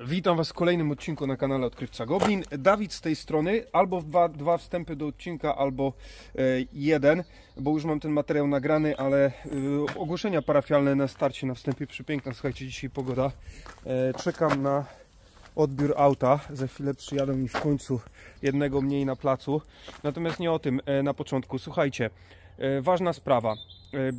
Witam Was w kolejnym odcinku na kanale Odkrywca Goblin. Dawid z tej strony, albo dwa, dwa wstępy do odcinka, albo e, jeden, bo już mam ten materiał nagrany, ale e, ogłoszenia parafialne na starcie, na wstępie przepiękna. Słuchajcie, dzisiaj pogoda. E, czekam na odbiór auta. Za chwilę przyjadą mi w końcu jednego mniej na placu. Natomiast nie o tym e, na początku. Słuchajcie, e, ważna sprawa. E,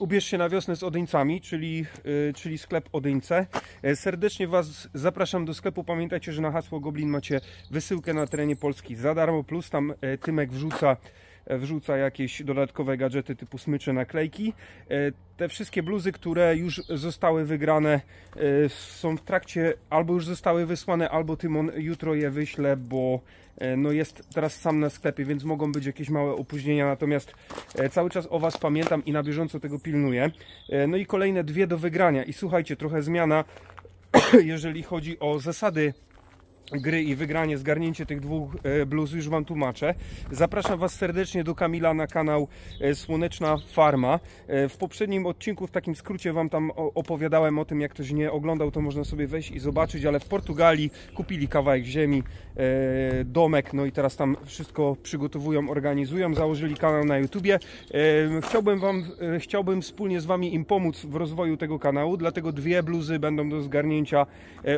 Ubierz się na wiosnę z Odyńcami, czyli, y, czyli sklep Odyńce. E, Serdecznie Was zapraszam do sklepu. Pamiętajcie, że na hasło Goblin macie wysyłkę na terenie Polski za darmo, plus tam e, Tymek wrzuca, wrzuca jakieś dodatkowe gadżety typu smycze, naklejki. E, Te wszystkie bluzy, które już zostały wygrane, e, są w trakcie, albo już zostały wysłane, albo Tymon jutro je wyśle, bo e, no jest teraz sam na sklepie, więc mogą być jakieś małe opóźnienia, natomiast cały czas o Was pamiętam i na bieżąco tego pilnuję. No i kolejne dwie do wygrania. I słuchajcie, trochę zmiana, jeżeli chodzi o zasady gry i wygranie, zgarnięcie tych dwóch e, bluz, już Wam tłumaczę. Zapraszam Was serdecznie do Kamila na kanał e, Słoneczna Farma. E, W poprzednim odcinku, w takim skrócie Wam tam opowiadałem o tym, jak ktoś nie oglądał, to można sobie wejść i zobaczyć, ale w Portugalii kupili kawałek ziemi, domek, no i teraz tam wszystko przygotowują, organizują, założyli kanał na YouTubie. Chciałbym Wam, chciałbym wspólnie z Wami im pomóc w rozwoju tego kanału, dlatego dwie bluzy będą do zgarnięcia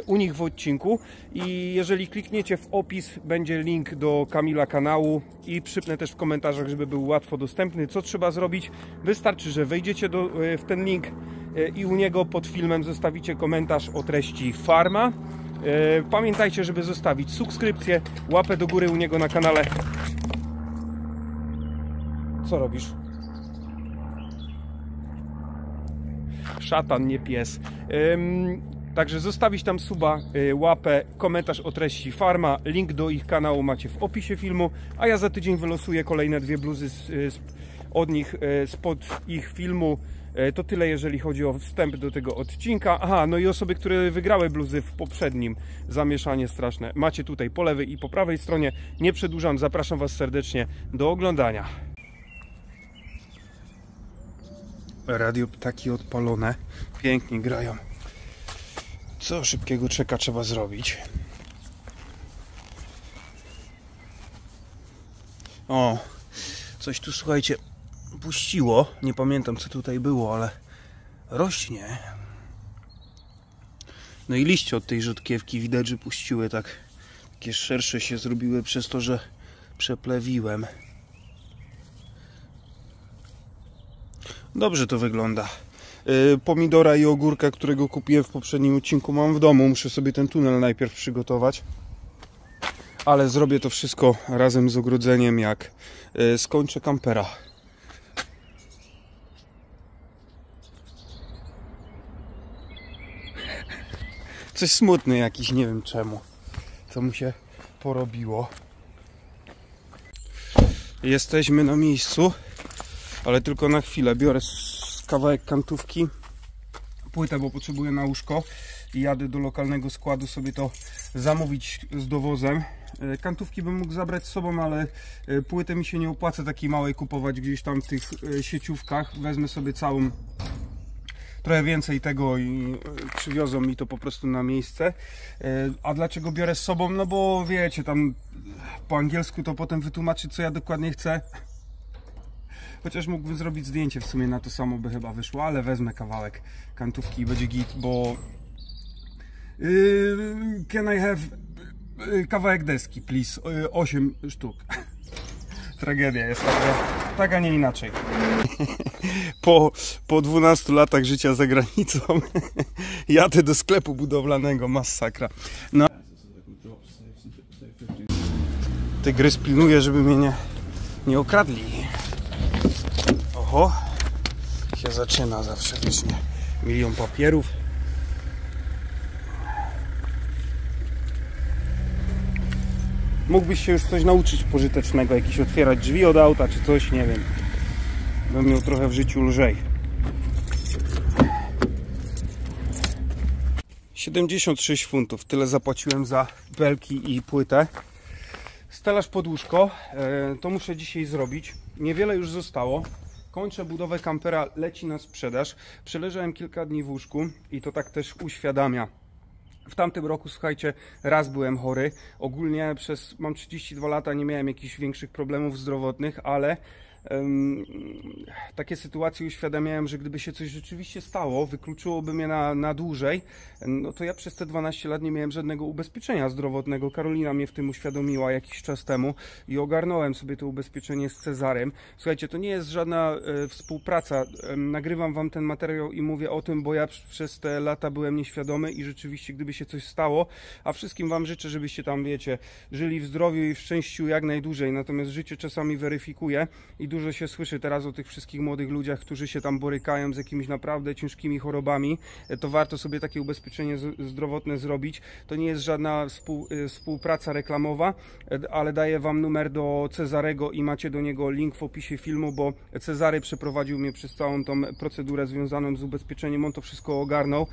u nich w odcinku i jeżeli klikniecie w opis, będzie link do Kamila kanału i przypnę też w komentarzach, żeby był łatwo dostępny. Co trzeba zrobić? Wystarczy, że wejdziecie do, e, w ten link e, i u niego pod filmem zostawicie komentarz o treści farma. E, Pamiętajcie, żeby zostawić subskrypcję, łapę do góry u niego na kanale. Co robisz? Szatan, nie pies. Także zostawić tam suba, y, łapę, komentarz o treści Farma, link do ich kanału macie w opisie filmu, a ja za tydzień wylosuję kolejne dwie bluzy z, y, z, od nich, y, spod ich filmu. To tyle, jeżeli chodzi o wstęp do tego odcinka. Aha, no i osoby, które wygrały bluzy w poprzednim, zamieszanie straszne. Macie tutaj po lewej i po prawej stronie. Nie przedłużam, zapraszam Was serdecznie do oglądania. Radio ptaki odpalone, pięknie grają. Co szybkiego czeka trzeba zrobić? O, coś tu słuchajcie, puściło. Nie pamiętam co tutaj było, ale rośnie. No i liście od tej rzodkiewki widać, że puściły tak. Takie szersze się zrobiły przez to, że przeplewiłem. Dobrze to wygląda. Y, Pomidora i ogórka, którego kupiłem w poprzednim odcinku, mam w domu. Muszę sobie ten tunel najpierw przygotować. Ale zrobię to wszystko razem z ogrodzeniem, jak y, skończę kampera. Coś smutny jakiś, nie wiem czemu. Co mu się porobiło. Jesteśmy na miejscu, ale tylko na chwilę. Biorę kawałek kantówki, płytę, bo potrzebuję na łóżko i jadę do lokalnego składu sobie to zamówić z dowozem. E, Kantówki bym mógł zabrać z sobą, ale e, płytę mi się nie opłaca takiej małej kupować gdzieś tam w tych e, sieciówkach. Wezmę sobie całą trochę więcej tego i przywiozą mi to po prostu na miejsce. A dlaczego biorę z sobą? No bo wiecie, tam po angielsku to potem wytłumaczyć co ja dokładnie chcę. Chociaż mógłbym zrobić zdjęcie w sumie na to samo by chyba wyszło, ale wezmę kawałek kantówki i będzie git, bo Yy, can I have yy, kawałek deski, please? Yy, 8 sztuk. Tragedia jest taka, tak, a nie inaczej. Po, po 12 latach życia za granicą jadę do sklepu budowlanego, masakra. No. Tygrys pilnuje, żeby mnie nie, nie okradli. Oho, się zaczyna zawsze wiecznie. Milion papierów. Mógłbyś się już coś nauczyć pożytecznego, jakiś otwierać drzwi od auta czy coś, nie wiem. Bym miał trochę w życiu lżej. 76 funtów, tyle zapłaciłem za belki i płytę. Stelaż pod łóżko, e, to muszę dzisiaj zrobić. Niewiele już zostało. Kończę budowę kampera, leci na sprzedaż. Przeleżałem kilka dni w łóżku i to tak też uświadamia W tamtym roku, słuchajcie, raz byłem chory. Ogólnie przez, mam 32 lata, nie miałem jakichś większych problemów zdrowotnych, ale takie sytuacje uświadamiałem, że gdyby się coś rzeczywiście stało, wykluczyłoby mnie na, na dłużej, no to ja przez te 12 lat nie miałem żadnego ubezpieczenia zdrowotnego. Karolina mnie w tym uświadomiła jakiś czas temu i ogarnąłem sobie to ubezpieczenie z Cezarem. Słuchajcie, to nie jest żadna e, współpraca. E, nagrywam wam ten materiał i mówię o tym, bo ja przez te lata byłem nieświadomy i rzeczywiście gdyby się coś stało, a wszystkim wam życzę, żebyście tam, wiecie, żyli w zdrowiu i w szczęściu jak najdłużej, natomiast życie czasami weryfikuje i dużo się słyszy teraz o tych wszystkich młodych ludziach, którzy się tam borykają z jakimiś naprawdę ciężkimi chorobami, e, to warto sobie takie ubezpieczenie zdrowotne zrobić. To nie jest żadna współ, e, współpraca reklamowa, e, ale daję Wam numer do Cezarego i macie do niego link w opisie filmu, bo Cezary przeprowadził mnie przez całą tą procedurę związaną z ubezpieczeniem, on to wszystko ogarnął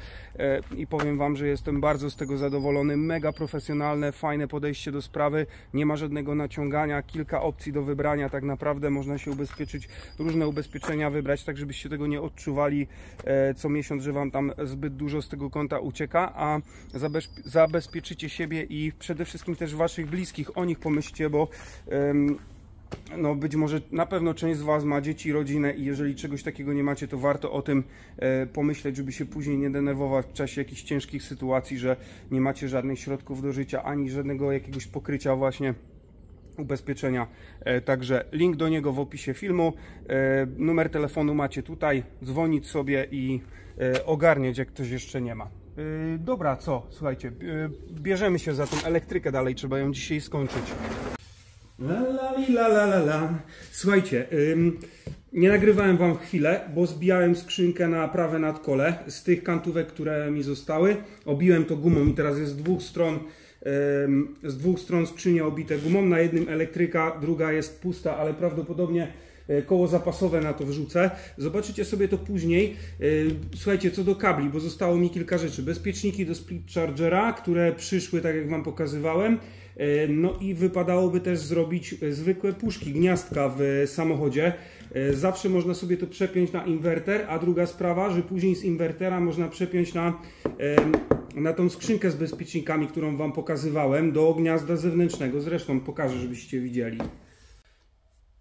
i powiem Wam, że jestem bardzo z tego zadowolony, mega profesjonalne, fajne podejście do sprawy, nie ma żadnego naciągania, kilka opcji do wybrania, tak naprawdę można się się ubezpieczyć, różne ubezpieczenia wybrać, tak żebyście tego nie odczuwali e, co miesiąc, że Wam tam zbyt dużo z tego konta ucieka, a zabezpieczycie siebie i przede wszystkim też Waszych bliskich, o nich pomyślcie, bo no być może na pewno część z Was ma dzieci, rodzinę i jeżeli czegoś takiego nie macie, to warto o tym e, pomyśleć, żeby się później nie denerwować w czasie jakichś ciężkich sytuacji, że nie macie żadnych środków do życia, ani żadnego jakiegoś pokrycia właśnie ubezpieczenia. E, także link do niego w opisie filmu. E, numer telefonu macie tutaj. Dzwonić sobie i e, ogarniać, jak ktoś jeszcze nie ma. Dobra, co? Słuchajcie, bierzemy się za tą elektrykę dalej, trzeba ją dzisiaj skończyć. La la la la la. Słuchajcie, nie nagrywałem Wam chwilę, bo zbijałem skrzynkę na prawe nadkole z tych kantówek, które mi zostały. Obiłem to gumą i teraz jest z dwóch stron z dwóch stron skrzynia obite gumą. Na jednym elektryka, druga jest pusta, ale prawdopodobnie e, koło zapasowe na to wrzucę. Zobaczycie sobie to później. E, słuchajcie, co do kabli, bo zostało mi kilka rzeczy. Bezpieczniki do split chargera, które przyszły tak jak Wam pokazywałem. E, no i wypadałoby też zrobić zwykłe puszki, gniazdka w samochodzie. Zawsze można sobie to przepiąć na inwerter, a druga sprawa, że później z inwertera można przepiąć na na tą skrzynkę z bezpiecznikami, którą Wam pokazywałem, do gniazda zewnętrznego. Zresztą pokażę, żebyście widzieli.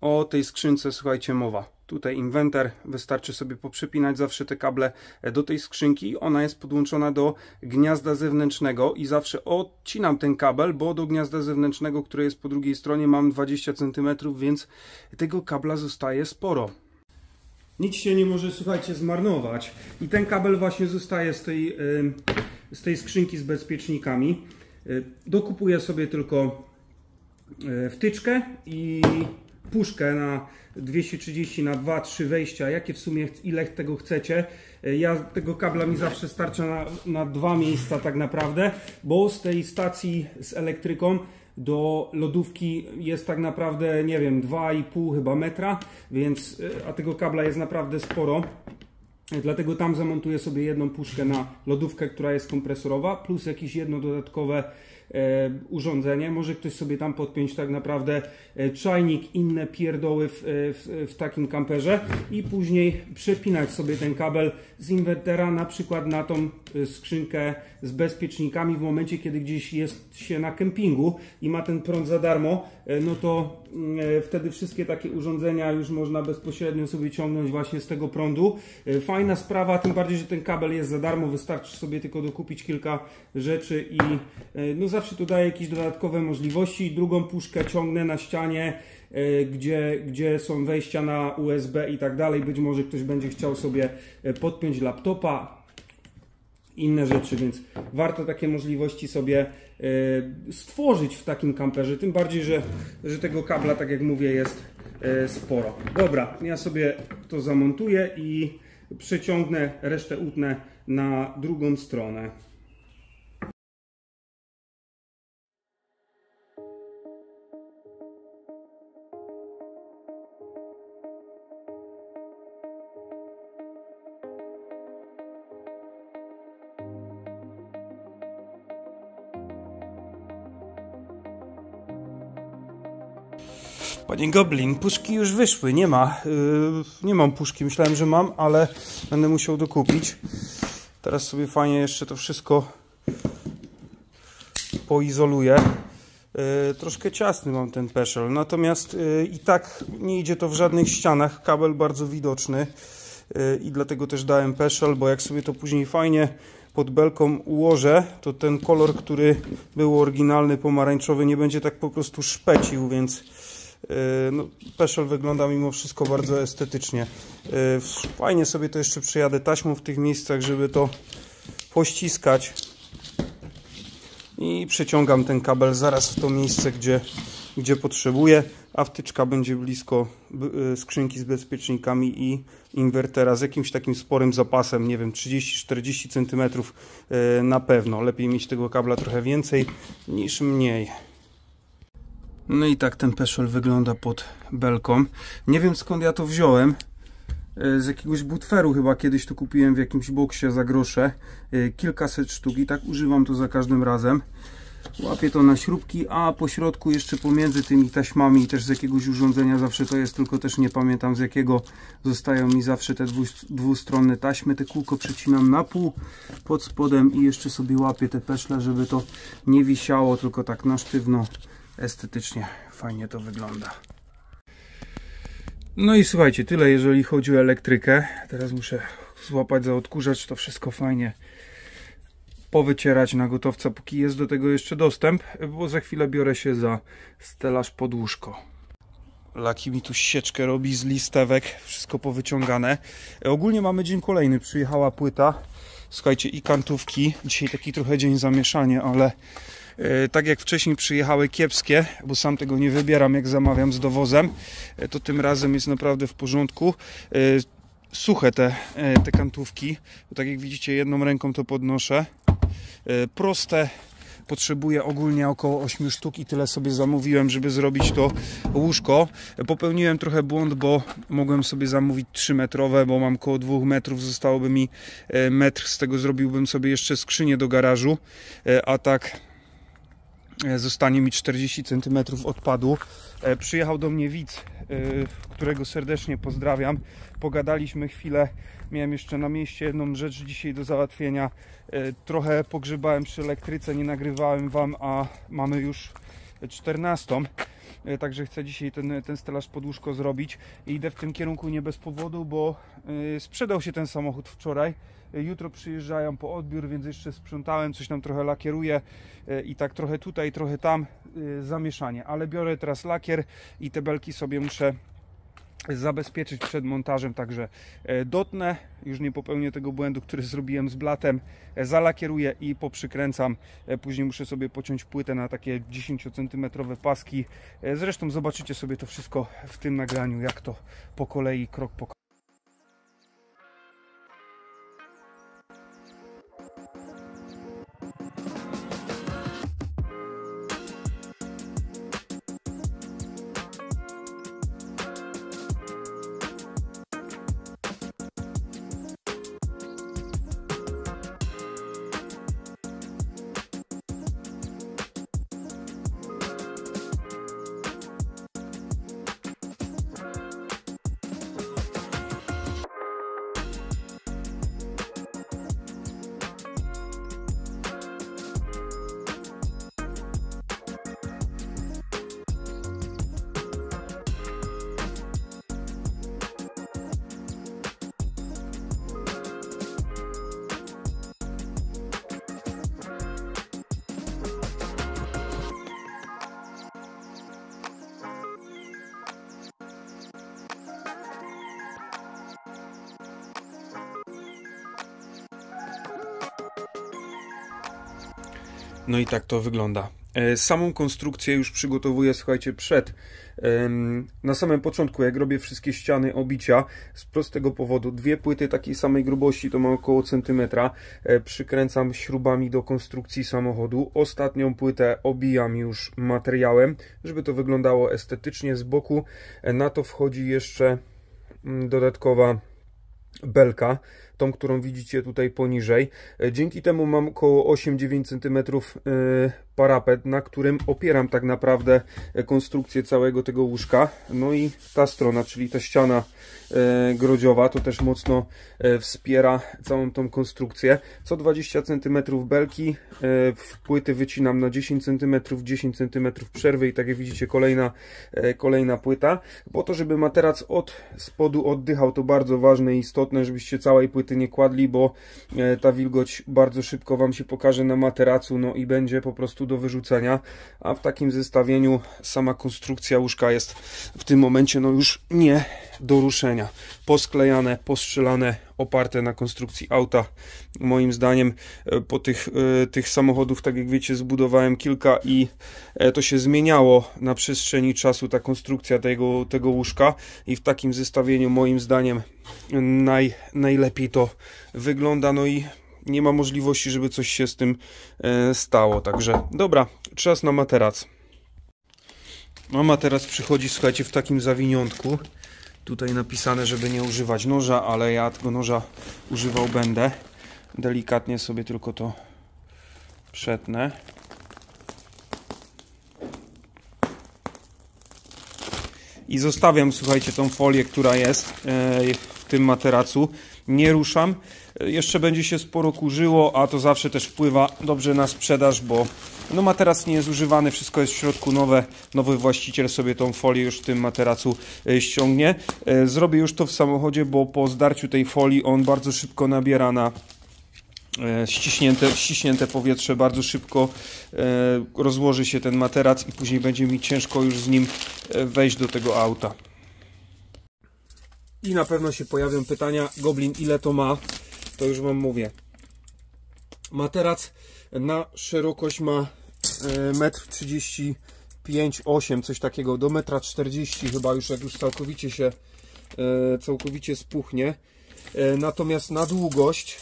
O tej skrzynce, słuchajcie, mowa. Tutaj inwentar, wystarczy sobie poprzypinać zawsze te kable do tej skrzynki. Ona jest podłączona do gniazda zewnętrznego i zawsze odcinam ten kabel, bo do gniazda zewnętrznego, które jest po drugiej stronie, mam 20 cm, więc tego kabla zostaje sporo. Nic się nie może, słuchajcie, zmarnować. I ten kabel właśnie zostaje z tej... Yy z tej skrzynki z bezpiecznikami. Y, dokupuję sobie tylko y, wtyczkę i puszkę na 230 na 2-3 wejścia, jakie w sumie ile tego chcecie. Y, ja tego kabla mi zawsze starcza na, na dwa miejsca tak naprawdę, bo z tej stacji z elektryką do lodówki jest tak naprawdę, nie wiem, 2,5 chyba metra, więc, a tego kabla jest naprawdę sporo. Dlatego tam zamontuję sobie jedną puszkę na lodówkę, która jest kompresorowa, plus jakieś jedno dodatkowe urządzenie. Może ktoś sobie tam podpiąć tak naprawdę e, czajnik, inne pierdoły w, e, w, w, takim kamperze i później przepinać sobie ten kabel z inwertera na przykład na tą skrzynkę z bezpiecznikami w momencie, kiedy gdzieś jest się na kempingu i ma ten prąd za darmo, no to wtedy wszystkie takie urządzenia już można bezpośrednio sobie ciągnąć właśnie z tego prądu. Fajna sprawa, tym bardziej, że ten kabel jest za darmo, wystarczy sobie tylko dokupić kilka rzeczy i no zawsze to daje jakieś dodatkowe możliwości. Drugą puszkę ciągnę na ścianie, e, gdzie, gdzie są wejścia na USB i tak dalej. Być może ktoś będzie chciał sobie e, podpiąć laptopa, inne rzeczy, więc warto takie możliwości sobie e, stworzyć w takim kamperze. Tym bardziej, że, że tego kabla, tak jak mówię, jest sporo. Dobra, ja sobie to zamontuję i przeciągnę, resztę utnę na drugą stronę. Panie Goblin, puszki już wyszły, nie ma. Yy, nie mam puszki, myślałem, że mam, ale będę musiał dokupić. Teraz sobie fajnie jeszcze to wszystko poizoluję. E, troszkę ciasny mam ten peszel, natomiast e, i tak nie idzie to w żadnych ścianach, kabel bardzo widoczny e, i dlatego też dałem peszel, bo jak sobie to później fajnie pod belką ułożę, to ten kolor, który był oryginalny pomarańczowy nie będzie tak po prostu szpecił, więc no, peszel wygląda mimo wszystko bardzo estetycznie. Fajnie sobie to jeszcze przejadę taśmą w tych miejscach, żeby to pościskać i przeciągam ten kabel zaraz w to miejsce, gdzie, gdzie potrzebuję, a wtyczka będzie blisko y, skrzynki z bezpiecznikami i inwertera z jakimś takim sporym zapasem, nie wiem, 30-40 cm na pewno. Lepiej mieć tego kabla trochę więcej niż mniej. No i tak ten peszel wygląda pod belką. Nie wiem skąd ja to wziąłem. E, z jakiegoś butferu chyba kiedyś to kupiłem w jakimś boksie za grosze e, kilkaset sztuk i tak używam to za każdym razem łapię to na śrubki, a po środku jeszcze pomiędzy tymi taśmami też z jakiegoś urządzenia zawsze to jest, tylko też nie pamiętam z jakiego zostają mi zawsze te dwustronne taśmy, te kółko przecinam na pół pod spodem i jeszcze sobie łapię te peszle, żeby to nie wisiało, tylko tak na sztywno estetycznie fajnie to wygląda no i słuchajcie, tyle jeżeli chodzi o elektrykę. Teraz muszę złapać za odkurzacz, to wszystko fajnie powycierać na gotowca, póki jest do tego jeszcze dostęp, bo za chwilę biorę się za stelaż pod łóżko. Laki mi tu sieczkę robi z listewek, wszystko powyciągane. Ogólnie mamy dzień kolejny, przyjechała płyta. Słuchajcie, i kantówki. Dzisiaj taki trochę dzień zamieszania, ale tak jak wcześniej przyjechały kiepskie, bo sam tego nie wybieram jak zamawiam z dowozem, e, to tym razem jest naprawdę w porządku. E, suche te, te kantówki, bo tak jak widzicie jedną ręką to podnoszę. Proste, potrzebuję ogólnie około 8 sztuk i tyle sobie zamówiłem, żeby zrobić to łóżko. Popełniłem trochę błąd, bo mogłem sobie zamówić 3 metrowe, bo mam około 2 metrów, zostałoby mi metr, z tego zrobiłbym sobie jeszcze skrzynię do garażu, a tak E, zostanie mi 40 cm odpadu. E, przyjechał do mnie widz, e, którego serdecznie pozdrawiam. Pogadaliśmy chwilę. Miałem jeszcze na mieście jedną rzecz dzisiaj do załatwienia. Trochę pogrzebałem przy elektryce, nie nagrywałem Wam, a mamy już 14. Także chcę dzisiaj ten, ten stelaż podłóżko zrobić. I idę w tym kierunku nie bez powodu, bo sprzedał się ten samochód wczoraj Jutro przyjeżdżają po odbiór, więc jeszcze sprzątałem, coś tam trochę lakieruję e, i tak trochę tutaj, trochę tam e, zamieszanie. Ale biorę teraz lakier i te belki sobie muszę zabezpieczyć przed montażem, także e, dotnę, już nie popełnię tego błędu, który zrobiłem z blatem, zalakieruję i poprzykręcam, później muszę sobie pociąć płytę na takie 10 cm paski, zresztą zobaczycie sobie to wszystko w tym nagraniu, jak to po kolei, krok po kroku. No i tak to wygląda. E, samą konstrukcję już przygotowuję, słuchajcie, przed. Na samym początku, jak robię wszystkie ściany obicia, z prostego powodu, dwie płyty takiej samej grubości, to ma około centymetra, e, przykręcam śrubami do konstrukcji samochodu. Ostatnią płytę obijam już materiałem, żeby to wyglądało estetycznie z boku. E, na to wchodzi jeszcze mm, dodatkowa belka tą, którą widzicie tutaj poniżej. Dzięki temu mam około 8-9 cm parapet, na którym opieram tak naprawdę konstrukcję całego tego łóżka. No i ta strona, czyli ta ściana e, grodziowa, to też mocno e, wspiera całą tą konstrukcję. Co 20 cm belki, e, płyty wycinam na 10 cm, 10 cm przerwy i tak jak widzicie kolejna, kolejna płyta. Po to, żeby materac od spodu oddychał, to bardzo ważne i istotne, żebyście całej płyty nie kładli, bo ta wilgoć bardzo szybko Wam się pokaże na materacu, no i będzie po prostu do wyrzucenia, a w takim zestawieniu sama konstrukcja łóżka jest w tym momencie no już nie do ruszenia. Posklejane, postrzelane, oparte na konstrukcji auta. Moim zdaniem e, po tych, e, tych samochodów, tak jak wiecie, zbudowałem kilka i e, to się zmieniało na przestrzeni czasu ta konstrukcja tego, tego łóżka i w takim zestawieniu moim zdaniem naj, najlepiej to wygląda. No i nie ma możliwości, żeby coś się z tym stało. Także dobra, czas na materac. Mama teraz przychodzi, słuchajcie, w takim zawiniątku. Tutaj napisane, żeby nie używać noża, ale ja tego noża używał będę. Delikatnie sobie tylko to przetnę. I zostawiam, słuchajcie, tą folię, która jest e, w tym materacu. Nie ruszam jeszcze będzie się sporo kurzyło, a to zawsze też wpływa dobrze na sprzedaż, bo no materac nie jest używany, wszystko jest w środku nowe. Nowy właściciel sobie tą folię już w tym materacu e, ściągnie. E, zrobię już to w samochodzie, bo po zdarciu tej folii on bardzo szybko nabiera na e, ściśnięte, ściśnięte powietrze bardzo szybko rozłoży się ten materac i później będzie mi ciężko już z nim wejść do tego auta. I na pewno się pojawią pytania, Goblin ile to ma? to już Wam mówię. Materac na szerokość ma 1,35 m, 8 coś takiego, do 1,40 m chyba już jak już całkowicie się e, całkowicie spuchnie. E, natomiast na długość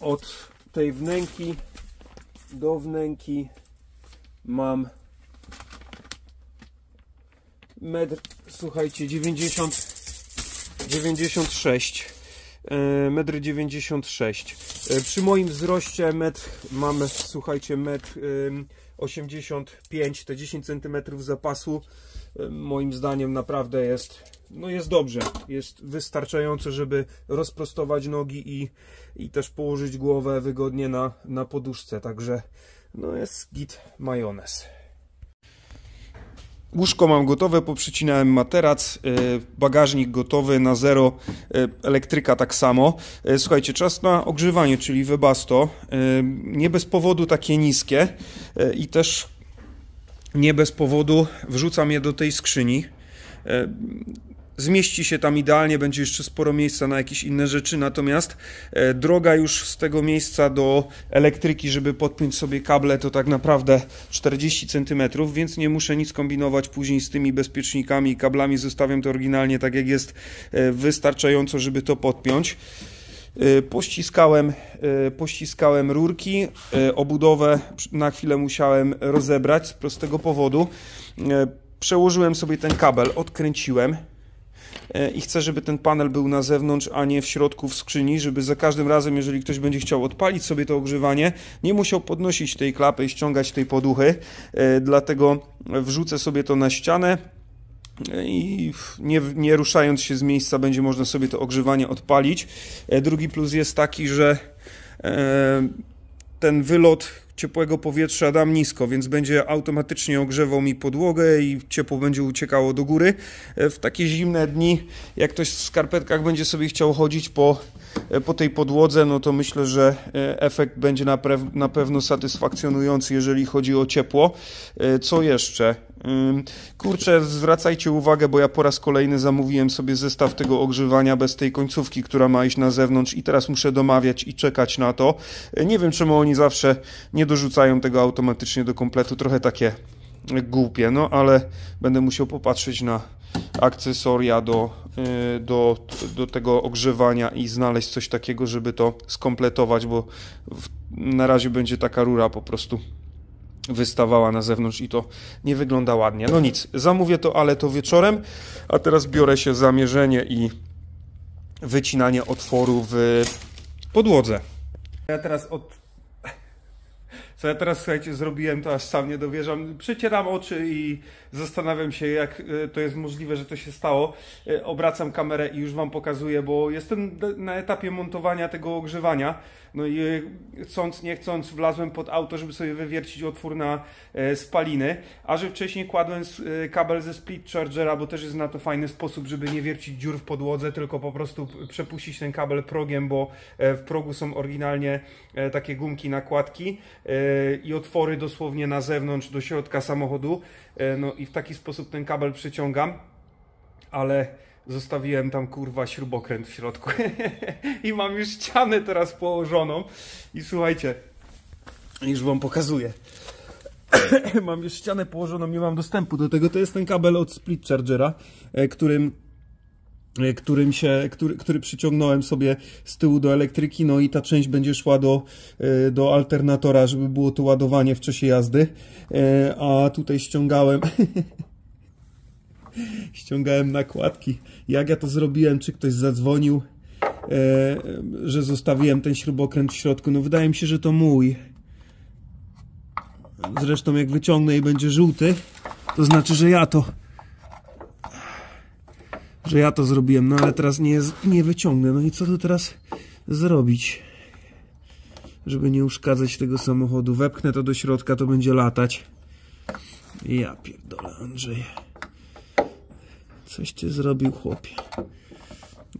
od tej wnęki do wnęki mam metr, słuchajcie, 90 96 metr 96 przy moim wzroście metr mamy słuchajcie metr 85 te 10 cm zapasu e, moim zdaniem naprawdę jest no jest dobrze. Jest wystarczająco żeby rozprostować nogi i, i też położyć głowę wygodnie na, na poduszce. Także no jest git majonez Łóżko mam gotowe, poprzycinałem materac, e, bagażnik gotowy na zero, e, elektryka tak samo. E, słuchajcie, czas na ogrzewanie, czyli Webasto. Nie bez powodu takie niskie i też nie bez powodu wrzucam je do tej skrzyni zmieści się tam idealnie, będzie jeszcze sporo miejsca na jakieś inne rzeczy, natomiast e, droga już z tego miejsca do elektryki, żeby podpiąć sobie kable, to tak naprawdę 40 cm, więc nie muszę nic kombinować później z tymi bezpiecznikami i kablami, zostawiam to oryginalnie tak jak jest, e, wystarczająco, żeby to podpiąć. E, pościskałem, pościskałem rurki, obudowę na chwilę musiałem rozebrać z prostego powodu. Przełożyłem sobie ten kabel, odkręciłem, i chcę, żeby ten panel był na zewnątrz, a nie w środku w skrzyni, żeby za każdym razem, jeżeli ktoś będzie chciał odpalić sobie to ogrzewanie, nie musiał podnosić tej klapy i ściągać tej poduchy. E, dlatego wrzucę sobie to na ścianę e, i nie, nie ruszając się z miejsca będzie można sobie to ogrzewanie odpalić. Drugi plus jest taki, że ten wylot ciepłego powietrza dam nisko, więc będzie automatycznie ogrzewał mi podłogę i ciepło będzie uciekało do góry. E, w takie zimne dni, jak ktoś w skarpetkach będzie sobie chciał chodzić po, e, po tej podłodze, no to myślę, że e, efekt będzie na, na pewno satysfakcjonujący, jeżeli chodzi o ciepło. Co jeszcze? Kurczę, zwracajcie uwagę, bo ja po raz kolejny zamówiłem sobie zestaw tego ogrzewania bez tej końcówki, która ma iść na zewnątrz i teraz muszę domawiać i czekać na to. Nie wiem, czemu oni zawsze nie dorzucają tego automatycznie do kompletu. Trochę takie głupie, no ale będę musiał popatrzeć na akcesoria do, y, do, do tego ogrzewania i znaleźć coś takiego, żeby to skompletować, bo na razie będzie taka rura po prostu wystawała na zewnątrz i to nie wygląda ładnie. No nic, zamówię to, ale to wieczorem, a teraz biorę się za mierzenie i wycinanie otworu w podłodze. Ja teraz od co ja teraz, słuchajcie, zrobiłem, to aż sam nie dowierzam. Przecieram oczy i zastanawiam się, jak e, to jest możliwe, że to się stało. E, obracam kamerę i już Wam pokazuję, bo jestem na etapie montowania tego ogrzewania. No i e, chcąc, nie chcąc, wlazłem pod auto, żeby sobie wywiercić otwór na spaliny, a że wcześniej kładłem kabel ze split chargera, bo też jest na to fajny sposób, żeby nie wiercić dziur w podłodze, tylko po prostu przepuścić ten kabel progiem, bo w progu są oryginalnie takie gumki, nakładki i otwory dosłownie na zewnątrz do środka samochodu. E, no i w taki sposób ten kabel przyciągam, ale zostawiłem tam kurwa śrubokręt w środku i mam już ścianę teraz położoną i słuchajcie, już wam pokazuję. mam już ścianę położoną, nie mam dostępu do tego. To jest ten kabel od split chargera, e, którym którym się, który, który przyciągnąłem sobie z tyłu do elektryki, no i ta część będzie szła do, e, do alternatora, żeby było to ładowanie w czasie jazdy, e, a tutaj ściągałem ściągałem nakładki. Jak ja to zrobiłem, czy ktoś zadzwonił, że zostawiłem ten śrubokręt w środku, no wydaje mi się, że to mój. Zresztą jak wyciągnę i będzie żółty, to znaczy, że ja to że ja to zrobiłem, no ale teraz nie, nie wyciągnę. No i co tu teraz zrobić? Żeby nie uszkadzać tego samochodu. Wepchnę to do środka, to będzie latać. Ja pierdolę, Andrzej. Coś ty zrobił, chłopie.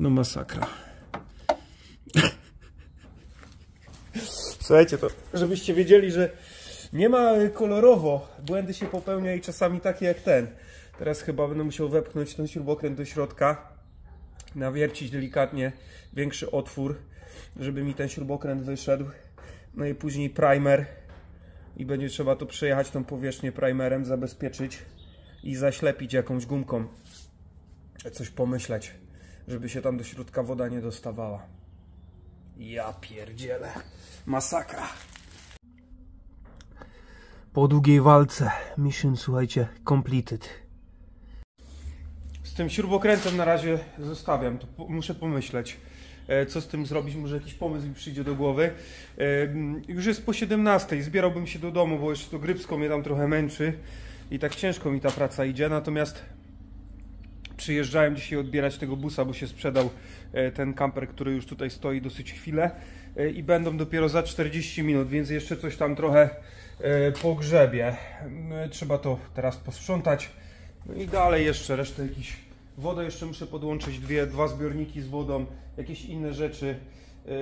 No masakra. Słuchajcie, to żebyście wiedzieli, że nie ma kolorowo. Błędy się popełnia i czasami takie jak ten. Teraz chyba będę musiał wepchnąć ten śrubokręt do środka, nawiercić delikatnie większy otwór, żeby mi ten śrubokręt wyszedł. No i później primer i będzie trzeba to przejechać tą powierzchnię primerem, zabezpieczyć i zaślepić jakąś gumką. Coś pomyśleć, żeby się tam do środka woda nie dostawała. Ja pierdzielę. Masakra. Po długiej walce mission, słuchajcie, completed. Z tym śrubokrętem na razie zostawiam, to muszę pomyśleć e, co z tym zrobić, może jakiś pomysł mi przyjdzie do głowy. E, już jest po 17, zbierałbym się do domu, bo jeszcze to grypsko mnie tam trochę męczy i tak ciężko mi ta praca idzie, natomiast przyjeżdżałem dzisiaj odbierać tego busa, bo się sprzedał e, ten kamper, który już tutaj stoi dosyć chwilę i będą dopiero za 40 minut, więc jeszcze coś tam trochę pogrzebie. Trzeba to teraz posprzątać. No i dalej jeszcze resztę jakiś Wodę jeszcze muszę podłączyć, dwie, dwa zbiorniki z wodą, jakieś inne rzeczy, yy,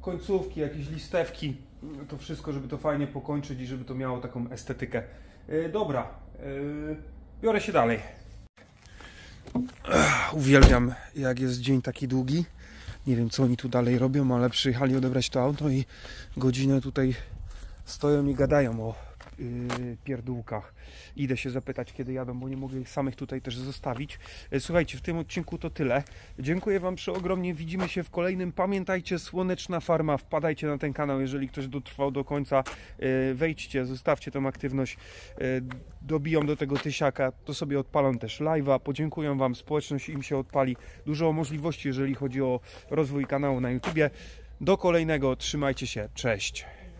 końcówki, jakieś listewki. To wszystko, żeby to fajnie pokończyć i żeby to miało taką estetykę. Yy, dobra, yy, biorę się dalej. Uwielbiam, jak jest dzień taki długi. Nie wiem, co oni tu dalej robią, ale przyjechali odebrać to auto i godzinę tutaj stoją i gadają o pierdółkach. Idę się zapytać, kiedy jadą, bo nie mogę ich samych tutaj też zostawić. Yy, słuchajcie, w tym odcinku to tyle. Dziękuję Wam przeogromnie. Widzimy się w kolejnym. Pamiętajcie, Słoneczna Farma. Wpadajcie na ten kanał, jeżeli ktoś dotrwał do końca. Yy, wejdźcie, zostawcie tą aktywność. Dobiją do tego tysiaka, to sobie odpalą też live'a. Podziękuję Wam, społeczność im się odpali. Dużo możliwości, jeżeli chodzi o rozwój kanału na YouTubie. Do kolejnego, trzymajcie się, cześć.